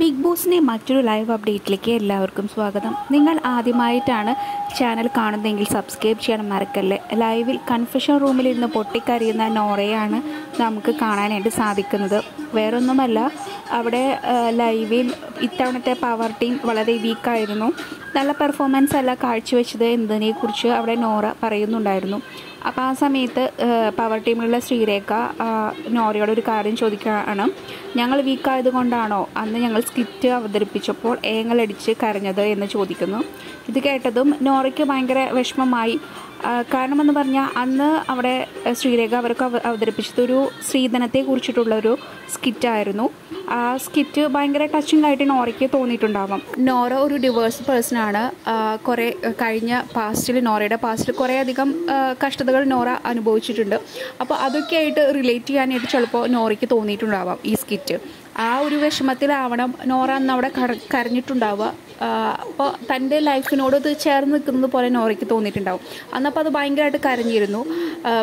Big ബോസിന്റെ മറ്റൊരു live അപ്ഡേറ്റിലേക്ക് എല്ലാവർക്കും സ്വാഗതം. നിങ്ങൾ ആദ്യമായിട്ടാണ് ചാനൽ കാണുന്നതെങ്കിൽ സബ്സ്ക്രൈബ് ചെയ്യണം മറക്കല്ലേ? ലൈവിൽ കൺഫെഷൻ റൂമിലിരുന്ന് പൊട്ടിക്കരയുന്ന നോറയാണ് നമുക്ക് കാണാനായിട്ട് സാധിക്കുന്നത്. വേറൊന്നുമല്ല അവിടെ ലൈവിൽ ഇത്തവണത്തെ പവർ ടീം വളരെ വീക്കായിരുന്നു നല്ല പെർഫോമൻസ് അല്ല കാഴ്ചവെച്ചത് എന്നതിനെക്കുറിച്ച് അവിടെ നോറ പറയുന്നുണ്ടായിരുന്നു. അപ്പോൾ ആ സമയത്ത് പവർ ടീമിലുള്ള ശ്രീരേഖ നോറയോട് ഒരു കാര്യം ചോദിക്കുകയാണ് ഞങ്ങൾ വീക്കായത് കൊണ്ടാണോ അന്ന് ഞങ്ങൾ സ്കിറ്റ് അവതരിപ്പിച്ചപ്പോൾ ഏങ്ങലടിച്ച് കരഞ്ഞത്? എന്ന് ചോദിക്കുന്നു. ഇത് കേട്ടതും നോറയ്ക്ക് ഭയങ്കര വിഷമമായി കാരണമെന്ന് പറഞ്ഞാൽ അന്ന് അവിടെ ശ്രീരേഖ അവർക്ക് അവതരിപ്പിച്ചതൊരു സ്ത്രീധനത്തെ കുറിച്ചിട്ടുള്ളൊരു സ്കിറ്റായിരുന്നു. ആ സ്കിറ്റ് ഭയങ്കര ടച്ചിങ് ആയിട്ട് നോറയ്ക്ക് തോന്നിയിട്ടുണ്ടാവാം. നോറ ഒരു ഡിവേഴ്സ് പേഴ്സൺ ആണ്. കുറേ കഴിഞ്ഞ പാസ്റ്റിൽ നോറയുടെ പാസ്റ്റിൽ കുറേ അധികം കഷ്ടതകൾ നോറ അനുഭവിച്ചിട്ടുണ്ട്. അപ്പോൾ അതൊക്കെ ആയിട്ട് റിലേറ്റ് ചെയ്യാനായിട്ട് ചിലപ്പോൾ നോറയ്ക്ക് തോന്നിയിട്ടുണ്ടാവാം ഈ സ്കിറ്റ്. ആ ഒരു വിഷമത്തിലാവണം. നോറ അന്ന് അവിടെ കര- കരഞ്ഞിട്ടുണ്ടാവുക. അപ്പോൾ തന്റെ ലൈഫിനോട് ഇത് ചേർന്ന് നിൽക്കുന്നത് പോലെ നോറയ്ക്ക് തോന്നിയിട്ടുണ്ടാവും. അന്നപ്പോൾ അത് ഭയങ്കരമായിട്ട് കരഞ്ഞിരുന്നു.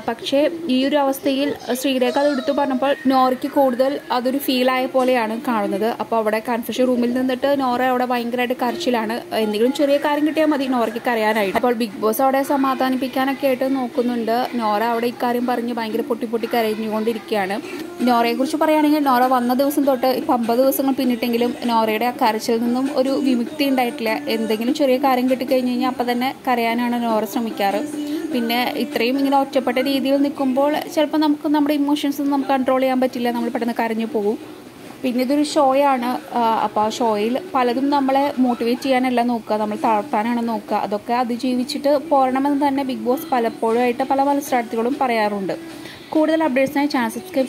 പക്ഷേ ഈ ഒരു അവസ്ഥയിൽ ശ്രീരേഖ അത് എടുത്തു പറഞ്ഞപ്പോൾ നോറയ്ക്ക് കൂടുതൽ അതൊരു ഫീലായ പോലെയാണ് കാണുന്നത്. അപ്പോൾ അവിടെ കൺഫ്യൂഷൻ റൂമിൽ നിന്നിട്ട് നോറ അവിടെ ഭയങ്കരമായിട്ട് കരച്ചിലാണ്. എന്തെങ്കിലും ചെറിയ കാര്യം കിട്ടിയാൽ മതി നോറയ്ക്ക് കരയാനായിട്ട്. അപ്പോൾ ബിഗ് ബോസ് അവിടെ സമാധാനിപ്പിക്കാനൊക്കെ ആയിട്ട് നോക്കുന്നുണ്ട്. നോറ അവിടെ ഇക്കാര്യം പറഞ്ഞ് ഭയങ്കര പൊട്ടി പൊട്ടി കരഞ്ഞുകൊണ്ടിരിക്കുകയാണ്. നോറയെ കുറിച്ച് പറയുകയാണെങ്കിൽ നോറ വന്ന ദിവസം തൊട്ട് ഇപ്പം അമ്പത് ദിവസങ്ങൾ പിന്നിട്ടെങ്കിലും നോറയുടെ ആ കരച്ചിൽ നിന്നും ഒരു വിമുക്തി ഉണ്ടായിട്ടില്ല. എന്തെങ്കിലും ചെറിയ കാര്യം കിട്ടിക്കഴിഞ്ഞ് കഴിഞ്ഞാൽ അപ്പം തന്നെ കരയാനാണ് നോറ ശ്രമിക്കാറ്. പിന്നെ ഇത്രയും ഇങ്ങനെ ഒറ്റപ്പെട്ട രീതിയിൽ നിൽക്കുമ്പോൾ ചിലപ്പോൾ നമുക്ക് നമ്മുടെ ഇമോഷൻസ് നമുക്ക് കൺട്രോൾ ചെയ്യാൻ പറ്റില്ല. നമ്മൾ പെട്ടെന്ന് കരഞ്ഞു പോകും. പിന്നെ ഇതൊരു ഷോയാണ് അപ്പോൾ ആ ഷോയിൽ പലതും നമ്മളെ മോട്ടിവേറ്റ് ചെയ്യാനല്ല നോക്കുക. നമ്മൾ താഴ്ത്താനാണ് നോക്കുക. അതൊക്കെ അതിജീവിച്ചിട്ട് പോരണമെന്ന് തന്നെ ബിഗ് ബോസ് പലപ്പോഴും ആയിട്ട് പല മത്സരാർത്ഥികളും പറയാറുണ്ട്. കൂടുതൽ അപ്ഡേറ്റ്സിനായി ചാനൽ സബ്സ്ക്രൈബ്